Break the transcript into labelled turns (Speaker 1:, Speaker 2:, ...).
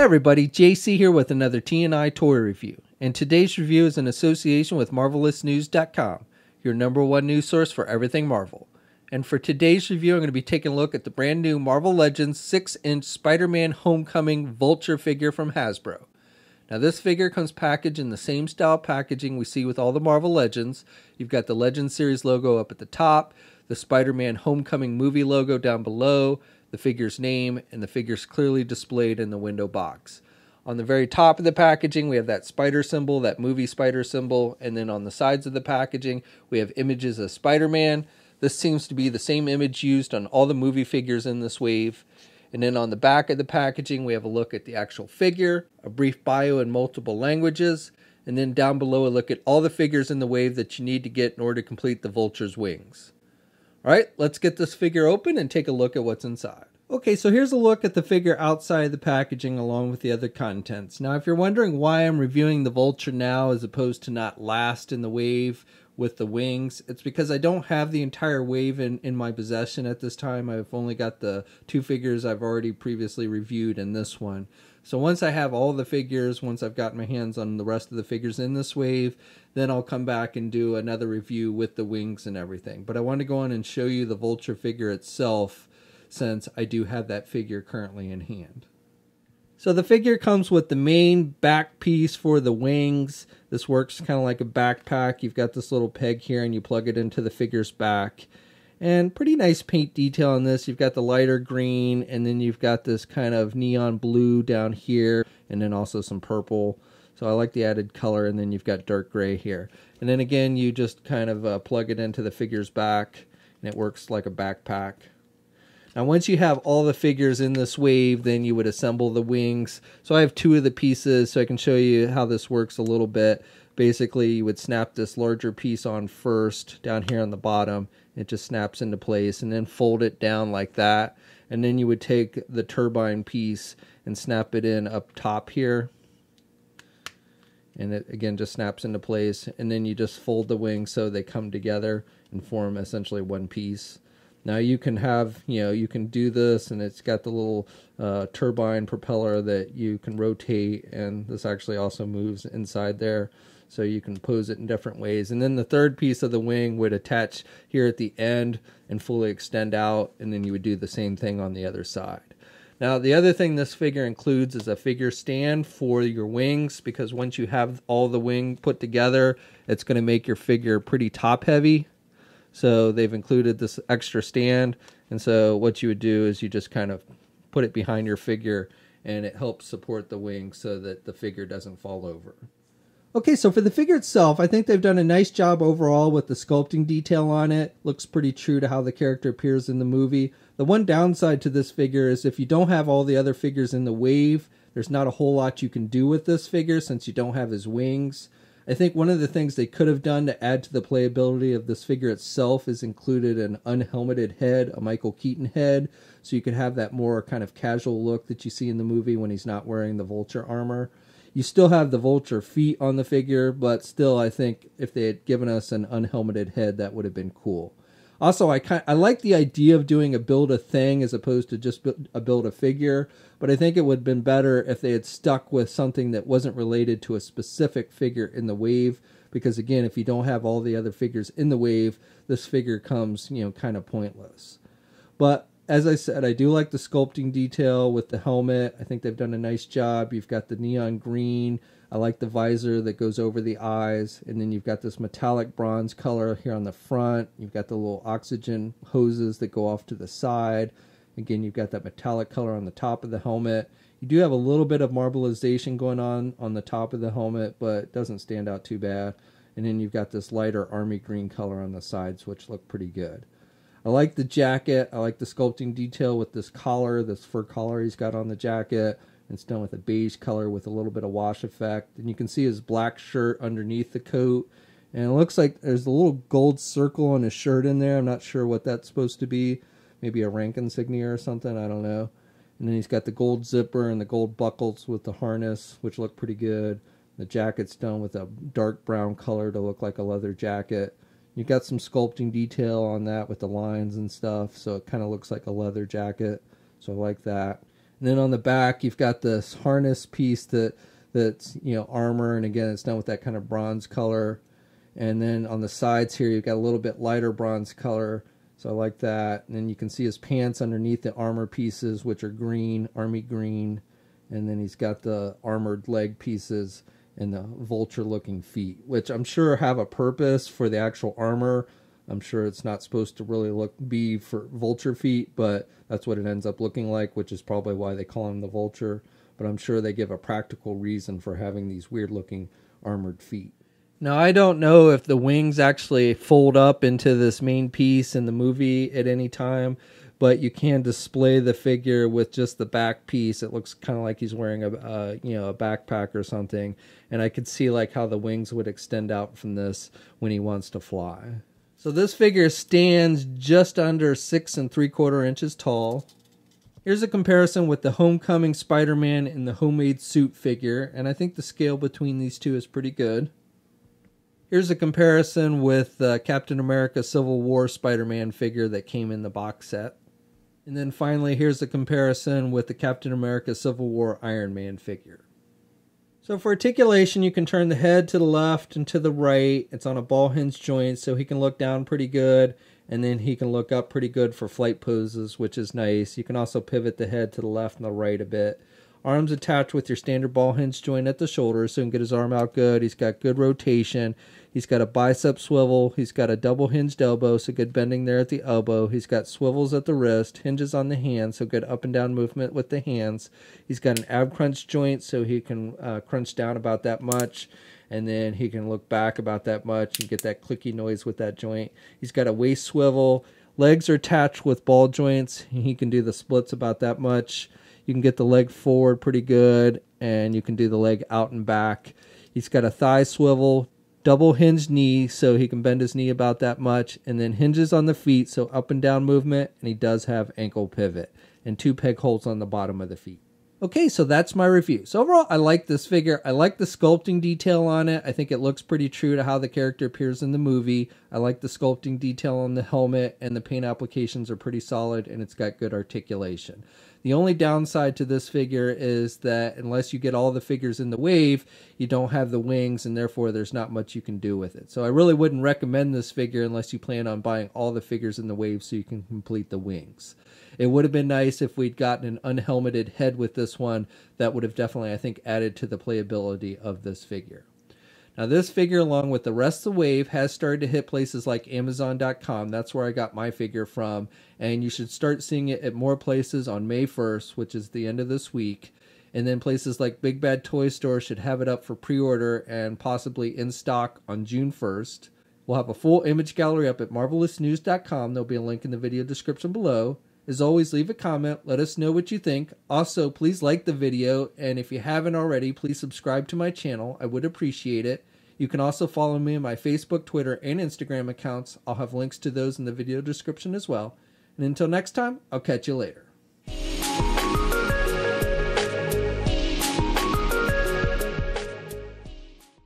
Speaker 1: Hey everybody, JC here with another TNI toy review. And today's review is in association with MarvelousNews.com, your number one news source for everything Marvel. And for today's review, I'm going to be taking a look at the brand new Marvel Legends 6 inch Spider Man Homecoming Vulture figure from Hasbro. Now, this figure comes packaged in the same style packaging we see with all the Marvel Legends. You've got the Legends series logo up at the top, the Spider Man Homecoming movie logo down below, the figure's name, and the figure's clearly displayed in the window box. On the very top of the packaging, we have that spider symbol, that movie spider symbol, and then on the sides of the packaging, we have images of Spider Man. This seems to be the same image used on all the movie figures in this wave. And then on the back of the packaging, we have a look at the actual figure, a brief bio in multiple languages, and then down below, a look at all the figures in the wave that you need to get in order to complete the vulture's wings. All right, let's get this figure open and take a look at what's inside. Okay, so here's a look at the figure outside the packaging along with the other contents. Now, if you're wondering why I'm reviewing the Vulture now as opposed to not last in the wave with the wings, it's because I don't have the entire wave in, in my possession at this time. I've only got the two figures I've already previously reviewed in this one. So once I have all the figures, once I've got my hands on the rest of the figures in this wave, then I'll come back and do another review with the wings and everything. But I want to go on and show you the Vulture figure itself since I do have that figure currently in hand. So the figure comes with the main back piece for the wings. This works kind of like a backpack. You've got this little peg here and you plug it into the figure's back. And pretty nice paint detail on this. You've got the lighter green, and then you've got this kind of neon blue down here, and then also some purple. So I like the added color, and then you've got dark gray here. And then again, you just kind of uh, plug it into the figure's back, and it works like a backpack. Now, once you have all the figures in this wave, then you would assemble the wings. So I have two of the pieces, so I can show you how this works a little bit. Basically, you would snap this larger piece on first down here on the bottom, it just snaps into place and then fold it down like that. And then you would take the turbine piece and snap it in up top here. And it again just snaps into place. And then you just fold the wings so they come together and form essentially one piece now you can have you know you can do this and it's got the little uh, turbine propeller that you can rotate and this actually also moves inside there so you can pose it in different ways. And then the third piece of the wing would attach here at the end and fully extend out, and then you would do the same thing on the other side. Now, the other thing this figure includes is a figure stand for your wings because once you have all the wing put together, it's going to make your figure pretty top heavy. So they've included this extra stand. And so what you would do is you just kind of put it behind your figure and it helps support the wing so that the figure doesn't fall over. Okay, so for the figure itself, I think they've done a nice job overall with the sculpting detail on it. Looks pretty true to how the character appears in the movie. The one downside to this figure is if you don't have all the other figures in the wave, there's not a whole lot you can do with this figure since you don't have his wings. I think one of the things they could have done to add to the playability of this figure itself is included an unhelmeted head, a Michael Keaton head, so you could have that more kind of casual look that you see in the movie when he's not wearing the vulture armor. You still have the vulture feet on the figure, but still, I think if they had given us an unhelmeted head, that would have been cool. Also, I kind I like the idea of doing a build a thing as opposed to just a build a figure, but I think it would have been better if they had stuck with something that wasn't related to a specific figure in the wave. Because again, if you don't have all the other figures in the wave, this figure comes, you know, kind of pointless. But as I said, I do like the sculpting detail with the helmet. I think they've done a nice job. You've got the neon green. I like the visor that goes over the eyes. And then you've got this metallic bronze color here on the front. You've got the little oxygen hoses that go off to the side. Again, you've got that metallic color on the top of the helmet. You do have a little bit of marbleization going on on the top of the helmet, but it doesn't stand out too bad. And then you've got this lighter army green color on the sides, which look pretty good. I like the jacket. I like the sculpting detail with this collar, this fur collar he's got on the jacket. It's done with a beige color with a little bit of wash effect. And you can see his black shirt underneath the coat. And it looks like there's a little gold circle on his shirt in there. I'm not sure what that's supposed to be. Maybe a rank insignia or something. I don't know. And then he's got the gold zipper and the gold buckles with the harness, which look pretty good. The jacket's done with a dark brown color to look like a leather jacket. You got some sculpting detail on that with the lines and stuff, so it kind of looks like a leather jacket. So I like that. And then on the back, you've got this harness piece that that's you know armor, and again, it's done with that kind of bronze color. And then on the sides here, you've got a little bit lighter bronze color. So I like that. And then you can see his pants underneath the armor pieces, which are green, army green. And then he's got the armored leg pieces and the vulture looking feet, which I'm sure have a purpose for the actual armor. I'm sure it's not supposed to really look be for vulture feet, but that's what it ends up looking like, which is probably why they call him the vulture. But I'm sure they give a practical reason for having these weird looking armored feet. Now, I don't know if the wings actually fold up into this main piece in the movie at any time, but you can display the figure with just the back piece. It looks kind of like he's wearing a, you know, a backpack or something, and I could see like how the wings would extend out from this when he wants to fly. So this figure stands just under six and three quarter inches tall. Here's a comparison with the Homecoming Spider-Man and the homemade suit figure, and I think the scale between these two is pretty good. Here's a comparison with uh, Captain America Civil War Spider Man figure that came in the box set. And then finally, here's a comparison with the Captain America Civil War Iron Man figure. So for articulation, you can turn the head to the left and to the right. It's on a ball hinge joint, so he can look down pretty good, and then he can look up pretty good for flight poses, which is nice. You can also pivot the head to the left and the right a bit. Arms attached with your standard ball hinge joint at the shoulder, so he can get his arm out good. He's got good rotation. He's got a bicep swivel. He's got a double hinged elbow, so good bending there at the elbow. He's got swivels at the wrist, hinges on the hand, so good up and down movement with the hands. He's got an ab crunch joint, so he can uh, crunch down about that much. And then he can look back about that much and get that clicky noise with that joint. He's got a waist swivel. Legs are attached with ball joints. He can do the splits about that much. You can get the leg forward pretty good, and you can do the leg out and back. He's got a thigh swivel, double hinged knee so he can bend his knee about that much, and then hinges on the feet so up and down movement, and he does have ankle pivot and two peg holes on the bottom of the feet. Okay, so that's my review. So overall, I like this figure. I like the sculpting detail on it. I think it looks pretty true to how the character appears in the movie. I like the sculpting detail on the helmet, and the paint applications are pretty solid, and it's got good articulation. The only downside to this figure is that unless you get all the figures in the wave, you don't have the wings, and therefore there's not much you can do with it. So I really wouldn't recommend this figure unless you plan on buying all the figures in the wave so you can complete the wings. It would have been nice if we'd gotten an unhelmeted head with this one. That would have definitely, I think, added to the playability of this figure. Now, this figure, along with the rest of the wave, has started to hit places like Amazon.com. That's where I got my figure from. And you should start seeing it at more places on May 1st, which is the end of this week. And then places like Big Bad Toy Store should have it up for pre order and possibly in stock on June 1st. We'll have a full image gallery up at marvelousnews.com. There'll be a link in the video description below. As always, leave a comment. Let us know what you think. Also, please like the video. And if you haven't already, please subscribe to my channel. I would appreciate it. You can also follow me on my Facebook, Twitter, and Instagram accounts. I'll have links to those in the video description as well. And until next time, I'll catch you later.